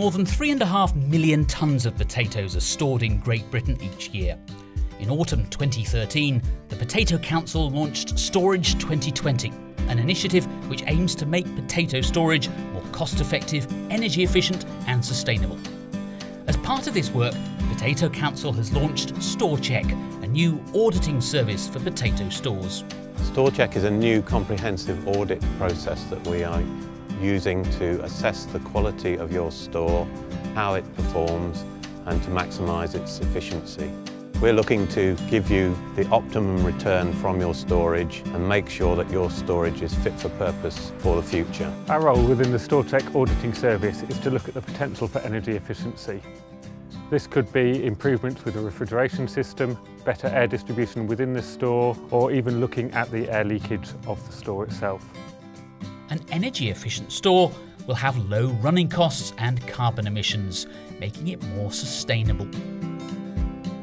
More than 3.5 million tonnes of potatoes are stored in Great Britain each year. In autumn 2013, the Potato Council launched Storage 2020, an initiative which aims to make potato storage more cost effective, energy efficient, and sustainable. As part of this work, Potato Council has launched StoreCheck, a new auditing service for potato stores. StoreCheck is a new comprehensive audit process that we are using to assess the quality of your store, how it performs and to maximise its efficiency. We're looking to give you the optimum return from your storage and make sure that your storage is fit for purpose for the future. Our role within the StoreCheck auditing service is to look at the potential for energy efficiency. This could be improvements with the refrigeration system, better air distribution within the store, or even looking at the air leakage of the store itself. An energy efficient store will have low running costs and carbon emissions, making it more sustainable.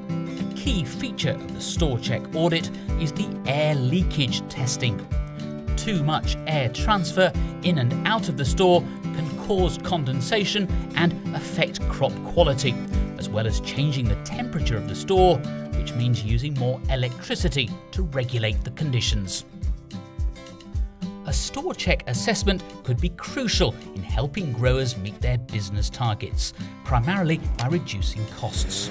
A key feature of the store check audit is the air leakage testing. Too much air transfer in and out of the store can cause condensation and affect crop quality, as well as changing the temperature of the store, which means using more electricity to regulate the conditions a store check assessment could be crucial in helping growers meet their business targets, primarily by reducing costs.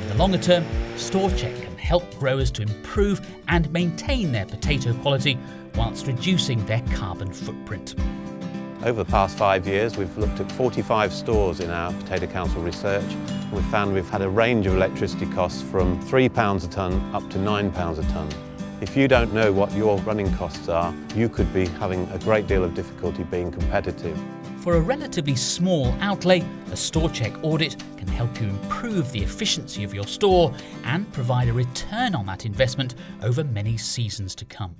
In the longer term, store check can help growers to improve and maintain their potato quality whilst reducing their carbon footprint. Over the past five years, we've looked at 45 stores in our Potato Council research. We've found we've had a range of electricity costs from £3 a tonne up to £9 a tonne. If you don't know what your running costs are, you could be having a great deal of difficulty being competitive. For a relatively small outlay, a store check audit can help you improve the efficiency of your store and provide a return on that investment over many seasons to come.